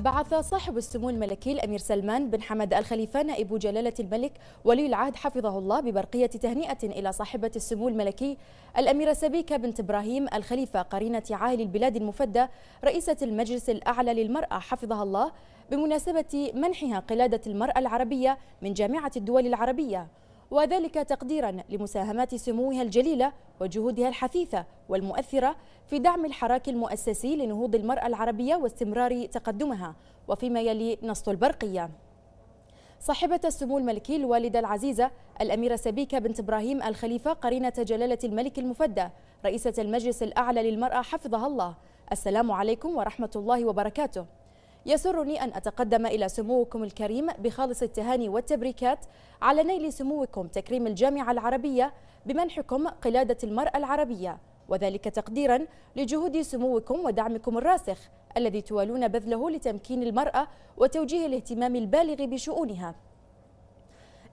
بعث صاحب السمو الملكي الأمير سلمان بن حمد الخليفة نائب جلالة الملك ولي العهد حفظه الله ببرقية تهنئة إلى صاحبة السمو الملكي الأميرة سبيكة بنت إبراهيم الخليفة قرينة عاهل البلاد المفدى رئيسة المجلس الأعلى للمرأة حفظها الله بمناسبة منحها قلادة المرأة العربية من جامعة الدول العربية. وذلك تقديرا لمساهمات سموها الجليلة وجهودها الحثيثة والمؤثرة في دعم الحراك المؤسسي لنهوض المرأة العربية واستمرار تقدمها وفيما يلي نص البرقية. صاحبة السمو الملكي الوالدة العزيزة الأميرة سبيكة بنت إبراهيم الخليفة قرينة جلالة الملك المفدى رئيسة المجلس الأعلى للمرأة حفظها الله. السلام عليكم ورحمة الله وبركاته. يسرني أن أتقدم إلى سموكم الكريم بخالص التهاني والتبريكات على نيل سموكم تكريم الجامعة العربية بمنحكم قلادة المرأة العربية وذلك تقديرا لجهود سموكم ودعمكم الراسخ الذي توالون بذله لتمكين المرأة وتوجيه الاهتمام البالغ بشؤونها.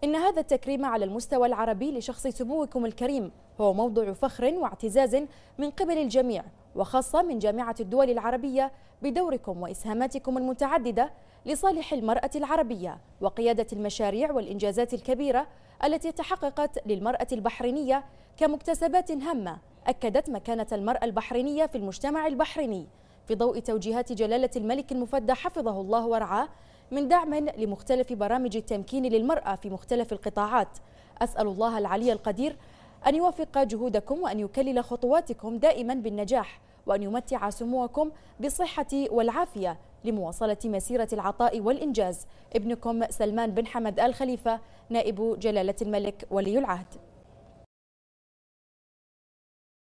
إن هذا التكريم على المستوى العربي لشخص سموكم الكريم هو موضوع فخر واعتزاز من قبل الجميع وخاصة من جامعة الدول العربية بدوركم وإسهاماتكم المتعددة لصالح المرأة العربية وقيادة المشاريع والإنجازات الكبيرة التي تحققت للمرأة البحرينية كمكتسبات هامة أكدت مكانة المرأة البحرينية في المجتمع البحريني. في ضوء توجيهات جلالة الملك المفدى حفظه الله ورعاه من دعم لمختلف برامج التمكين للمرأة في مختلف القطاعات. أسأل الله العلي القدير أن يوفق جهودكم وأن يكلل خطواتكم دائما بالنجاح. وأن يمتع سموكم بالصحة والعافية لمواصلة مسيرة العطاء والإنجاز. ابنكم سلمان بن حمد آل خليفة نائب جلالة الملك ولي العهد.